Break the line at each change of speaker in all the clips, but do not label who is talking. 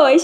Oi!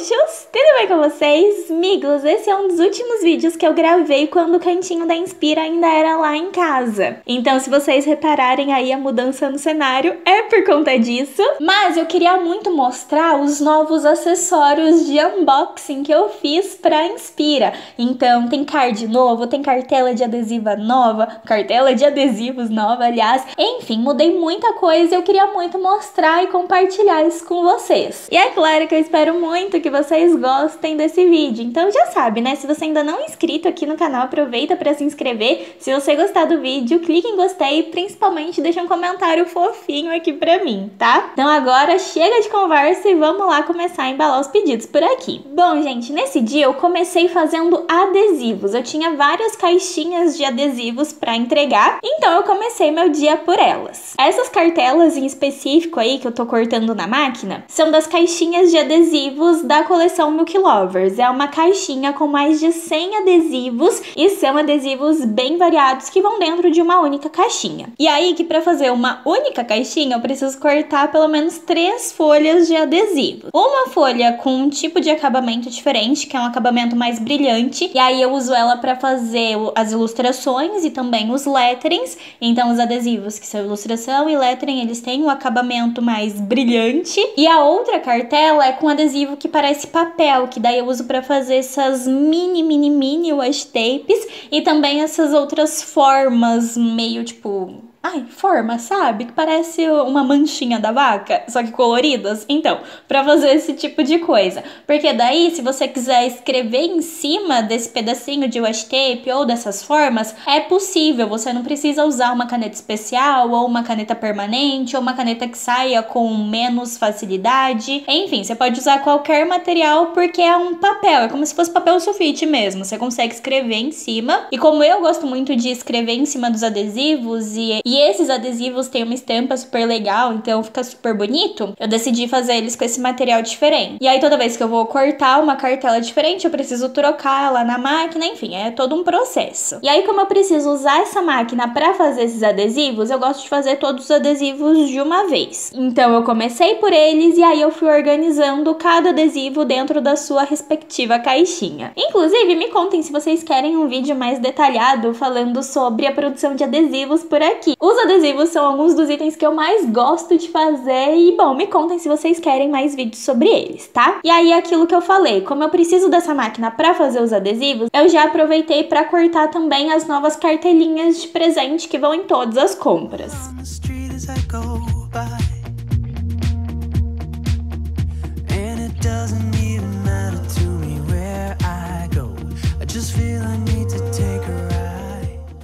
Tudo bem com vocês? Migos, esse é um dos últimos vídeos que eu gravei quando o cantinho da Inspira ainda era lá em casa. Então, se vocês repararem aí a mudança no cenário, é por conta disso. Mas eu queria muito mostrar os novos acessórios de unboxing que eu fiz pra Inspira. Então, tem card novo, tem cartela de adesiva nova, cartela de adesivos nova, aliás. Enfim, mudei muita coisa e eu queria muito mostrar e compartilhar isso com vocês. E é claro que eu espero muito muito que vocês gostem desse vídeo. Então já sabe, né? Se você ainda não é inscrito aqui no canal, aproveita para se inscrever. Se você gostar do vídeo, clique em gostei e principalmente deixa um comentário fofinho aqui pra mim, tá? Então agora chega de conversa e vamos lá começar a embalar os pedidos por aqui. Bom, gente, nesse dia eu comecei fazendo adesivos. Eu tinha várias caixinhas de adesivos para entregar, então eu comecei meu dia por elas. Essas cartelas em específico aí que eu tô cortando na máquina são das caixinhas de adesivos adesivos da coleção Milk Lovers. É uma caixinha com mais de 100 adesivos e são adesivos bem variados que vão dentro de uma única caixinha. E aí que para fazer uma única caixinha eu preciso cortar pelo menos três folhas de adesivo. Uma folha com um tipo de acabamento diferente, que é um acabamento mais brilhante, e aí eu uso ela para fazer as ilustrações e também os letterings. Então os adesivos que são ilustração e lettering, eles têm um acabamento mais brilhante. E a outra cartela é com adesivo adesivo que parece papel, que daí eu uso para fazer essas mini, mini, mini washi tapes e também essas outras formas meio tipo Ai, forma, sabe? Que parece uma manchinha da vaca, só que coloridas. Então, para fazer esse tipo de coisa. Porque daí, se você quiser escrever em cima desse pedacinho de washi tape ou dessas formas, é possível. Você não precisa usar uma caneta especial ou uma caneta permanente ou uma caneta que saia com menos facilidade. Enfim, você pode usar qualquer material porque é um papel, é como se fosse papel sulfite mesmo. Você consegue escrever em cima. E como eu gosto muito de escrever em cima dos adesivos e, e esses adesivos têm uma estampa super legal, então fica super bonito, eu decidi fazer eles com esse material diferente. E aí toda vez que eu vou cortar uma cartela diferente, eu preciso trocar ela na máquina, enfim, é todo um processo. E aí como eu preciso usar essa máquina para fazer esses adesivos, eu gosto de fazer todos os adesivos de uma vez. Então eu comecei por eles e aí eu fui organizando cada adesivo dentro da sua respectiva caixinha. Inclusive, me contem se vocês querem um vídeo mais detalhado falando sobre a produção de adesivos por aqui. Os adesivos são alguns dos itens que eu mais gosto de fazer e, bom, me contem se vocês querem mais vídeos sobre eles, tá? E aí, aquilo que eu falei, como eu preciso dessa máquina para fazer os adesivos, eu já aproveitei para cortar também as novas cartelinhas de presente que vão em todas as compras.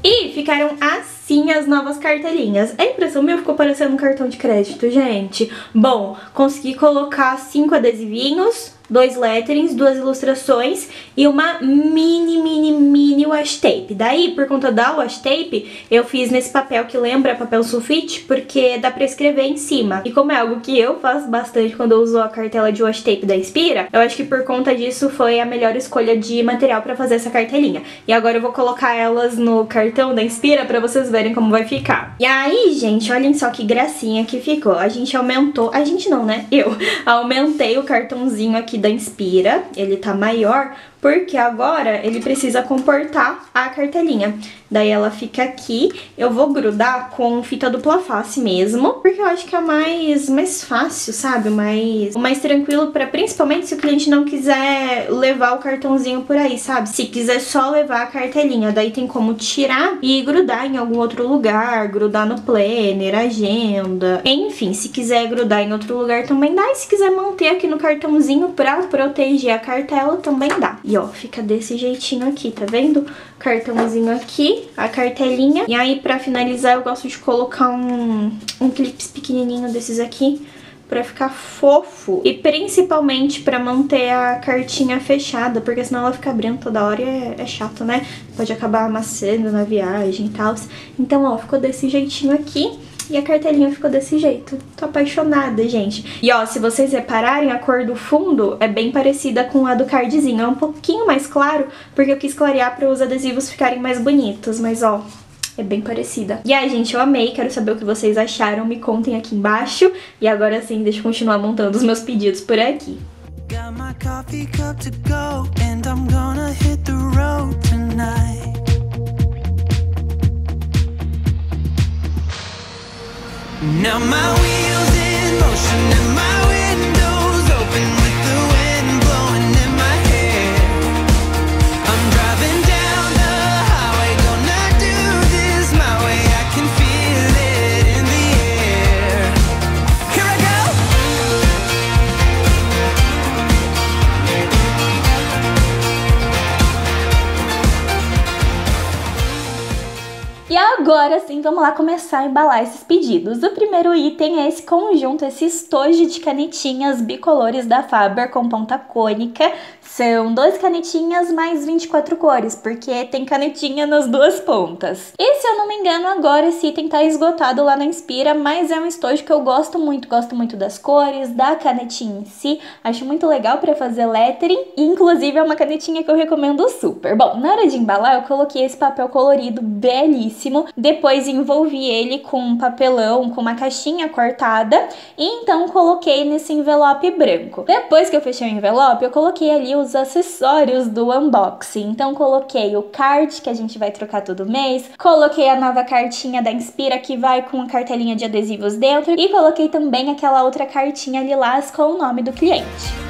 E ficaram assim sim as novas cartelinhas. A impressão minha ficou parecendo um cartão de crédito, gente. Bom, consegui colocar cinco adesivinhos, dois letterings, duas ilustrações e uma mini, mini, mini washi tape. Daí, por conta da washi tape, eu fiz nesse papel que lembra papel sulfite, porque dá pra escrever em cima. E como é algo que eu faço bastante quando eu uso a cartela de washi tape da Inspira, eu acho que por conta disso foi a melhor escolha de material pra fazer essa cartelinha. E agora eu vou colocar elas no cartão da Inspira pra vocês verem como vai ficar. E aí, gente, olhem só que gracinha que ficou. A gente aumentou, a gente não, né? Eu aumentei o cartãozinho aqui da Inspira, ele tá maior, porque agora ele precisa comportar a cartelinha. Daí ela fica aqui, eu vou grudar com fita dupla face mesmo, porque eu acho que é mais, mais fácil, sabe? Mais, mais tranquilo para principalmente se o cliente não quiser levar o cartãozinho por aí, sabe? Se quiser só levar a cartelinha, daí tem como tirar e grudar em algum outro lugar, grudar no planner, agenda, enfim, se quiser grudar em outro lugar também dá, e se quiser manter aqui no cartãozinho pra proteger a cartela também dá. E ó, fica desse jeitinho aqui, tá vendo? Cartãozinho aqui, a cartelinha. E aí, pra finalizar, eu gosto de colocar um, um clips pequenininho desses aqui pra ficar fofo e principalmente pra manter a cartinha fechada, porque senão ela fica abrindo toda hora e é, é chato, né? Pode acabar amassando na viagem e tal. Então, ó, ficou desse jeitinho aqui. E a cartelinha ficou desse jeito. Tô apaixonada, gente. E ó, se vocês repararem, a cor do fundo é bem parecida com a do cardzinho. É um pouquinho mais claro, porque eu quis clarear para os adesivos ficarem mais bonitos. Mas ó, é bem parecida. E aí, gente, eu amei, quero saber o que vocês acharam, me contem aqui embaixo. E agora sim, deixa eu continuar montando os meus pedidos por aqui.
Got my coffee cup to go, and I'm gonna hit the road tonight. Now my wheels in motion and my windows
agora sim, vamos lá começar a embalar esses pedidos. O primeiro item é esse conjunto, esse estojo de canetinhas bicolores da Faber com ponta cônica. São 12 canetinhas mais 24 cores, porque tem canetinha nas duas pontas. E se eu não me engano, agora esse item tá esgotado lá na Inspira, mas é um estojo que eu gosto muito. Gosto muito das cores, da canetinha em si. Acho muito legal para fazer lettering. E, inclusive, é uma canetinha que eu recomendo super. Bom, na hora de embalar, eu coloquei esse papel colorido belíssimo. Depois envolvi ele com um papelão, com uma caixinha cortada. E então coloquei nesse envelope branco. Depois que eu fechei o envelope, eu coloquei ali os acessórios do unboxing. Então coloquei o card que a gente vai trocar todo mês, coloquei a nova cartinha da Inspira que vai com a cartelinha de adesivos dentro e coloquei também aquela outra cartinha lilás com o nome do cliente.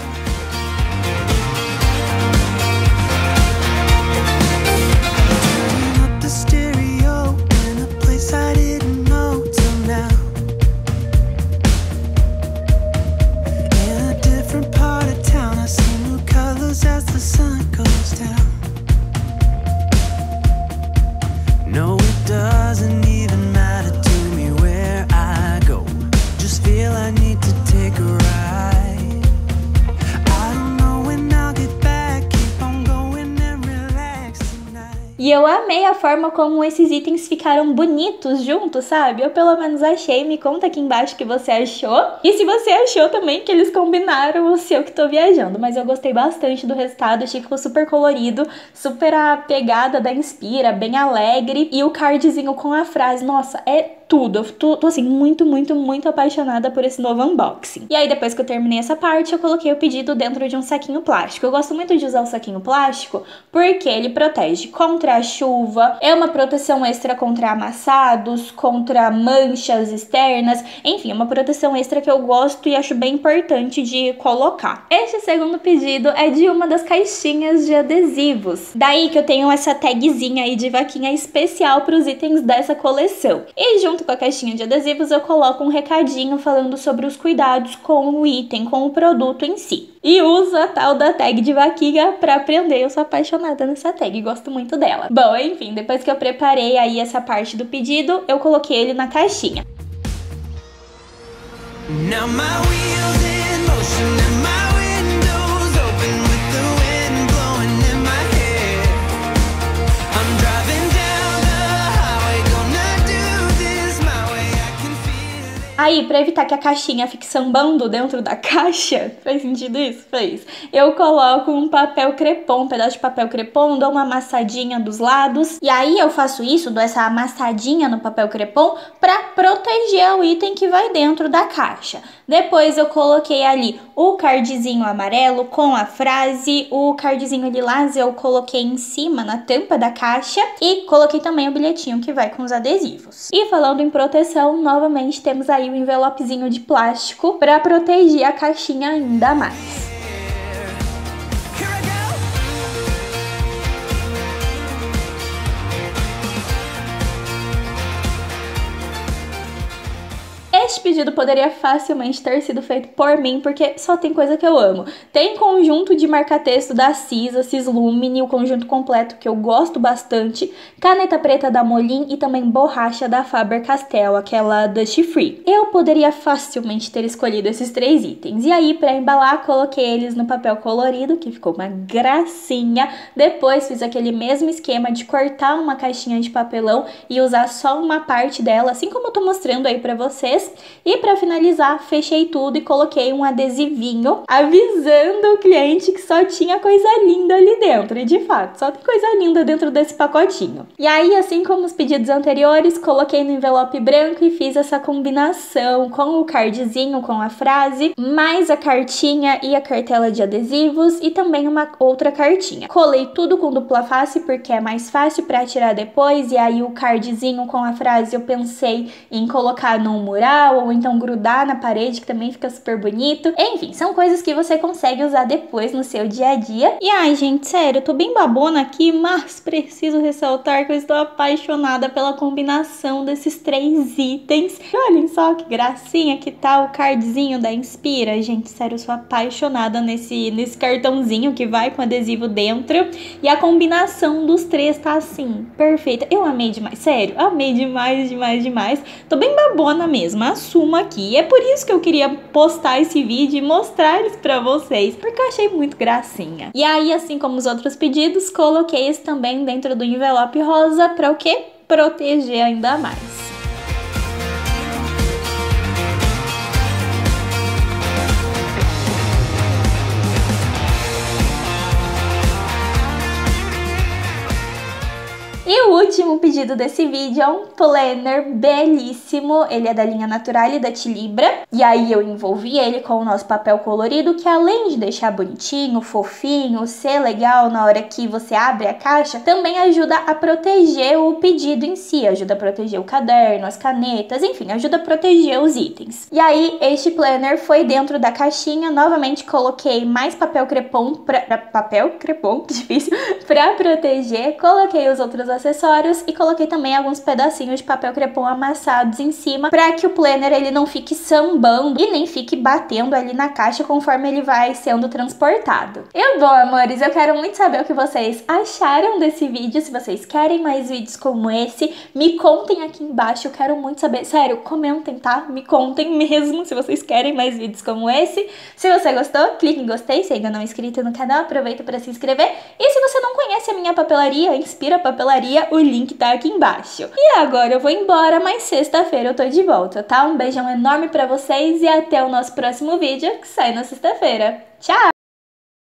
E eu amei a forma como esses itens ficaram bonitos juntos, sabe? Eu pelo menos achei. Me conta aqui embaixo o que você achou. E se você achou também que eles combinaram o seu que tô viajando. Mas eu gostei bastante do resultado. Achei que ficou super colorido, super a pegada da Inspira, bem alegre. E o cardzinho com a frase, nossa, é tudo. Eu tô, tô, assim, muito, muito, muito apaixonada por esse novo unboxing. E aí, depois que eu terminei essa parte, eu coloquei o pedido dentro de um saquinho plástico. Eu gosto muito de usar o saquinho plástico porque ele protege contra a chuva, é uma proteção extra contra amassados, contra manchas externas, enfim, é uma proteção extra que eu gosto e acho bem importante de colocar. Este segundo pedido é de uma das caixinhas de adesivos. Daí que eu tenho essa tagzinha aí de vaquinha especial para os itens dessa coleção. E junto com a caixinha de adesivos eu coloco um recadinho falando sobre os cuidados com o item, com o produto em si. E uso a tal da tag de vaquinha para aprender. Eu sou apaixonada nessa tag, gosto muito dela. Bom, enfim, depois que eu preparei aí essa parte do pedido, eu coloquei ele na caixinha.
Now my wheels in motion
Aí, pra evitar que a caixinha fique sambando dentro da caixa, faz sentido isso? Fez. Eu coloco um papel crepom, um pedaço de papel crepom, dou uma amassadinha dos lados. E aí eu faço isso, dou essa amassadinha no papel crepom pra proteger o item que vai dentro da caixa. Depois eu coloquei ali o cardzinho amarelo com a frase, o cardzinho lilás eu coloquei em cima na tampa da caixa e coloquei também o bilhetinho que vai com os adesivos. E falando em proteção, novamente temos aí o envelopezinho de plástico para proteger a caixinha ainda mais. Este pedido poderia facilmente ter sido feito por mim, porque só tem coisa que eu amo. Tem conjunto de marca-texto da Cisa, Cislumine, o conjunto completo que eu gosto bastante, caneta preta da Molin e também borracha da Faber-Castell, aquela Dust Free. Eu poderia facilmente ter escolhido esses três itens. E aí, para embalar, coloquei eles no papel colorido, que ficou uma gracinha. Depois fiz aquele mesmo esquema de cortar uma caixinha de papelão e usar só uma parte dela, assim como eu tô mostrando aí para vocês. E para finalizar, fechei tudo e coloquei um adesivinho avisando o cliente que só tinha coisa linda ali dentro. E de fato, só tem coisa linda dentro desse pacotinho. E aí, assim como os pedidos anteriores, coloquei no envelope branco e fiz essa combinação com o cardzinho com a frase, mais a cartinha e a cartela de adesivos e também uma outra cartinha. Colei tudo com dupla face porque é mais fácil para tirar depois e aí o cardzinho com a frase eu pensei em colocar num mural ou então grudar na parede que também fica super bonito. Enfim, são coisas que você consegue usar depois no seu dia a dia. E ai, gente, sério, eu tô bem babona aqui, mas preciso ressaltar que eu estou apaixonada pela combinação desses três itens. E olhem só que gracinha que tá o cardzinho da Inspira. Gente, sério, eu sou apaixonada nesse, nesse cartãozinho que vai com adesivo dentro. E a combinação dos três tá assim, perfeita. Eu amei demais, sério, amei demais, demais, demais. Tô bem babona mesmo, assumo aqui. E é por isso que eu queria postar esse vídeo e mostrar eles pra vocês, porque eu achei muito gracinha. E aí, assim como os outros pedidos, coloquei esse também dentro do envelope rosa para o quê? Proteger ainda mais. Último pedido desse vídeo é um planner belíssimo. Ele é da linha Natural e da Tilibra. E aí eu envolvi ele com o nosso papel colorido, que além de deixar bonitinho, fofinho, ser legal na hora que você abre a caixa, também ajuda a proteger o pedido em si. Ajuda a proteger o caderno, as canetas, enfim, ajuda a proteger os itens. E aí este planner foi dentro da caixinha. Novamente coloquei mais papel crepom pra, papel crepom, difícil, pra proteger. Coloquei os outros acessórios e coloquei também alguns pedacinhos de papel crepom amassados em cima para que o planner ele não fique sambando e nem fique batendo ali na caixa conforme ele vai sendo transportado. E bom, amores, eu quero muito saber o que vocês acharam desse vídeo, se vocês querem mais vídeos como esse, me contem aqui embaixo, eu quero muito saber, sério, comentem, tá? Me contem mesmo se vocês querem mais vídeos como esse. Se você gostou, clique em gostei, se ainda não é inscrito no canal, aproveita para se inscrever. E se você não conhece a minha papelaria, Inspira Papelaria, o link tá aqui embaixo. E agora eu vou embora, mas sexta-feira eu tô de volta, tá? Um beijão enorme pra vocês e até o nosso próximo vídeo que sai na sexta-feira. Tchau!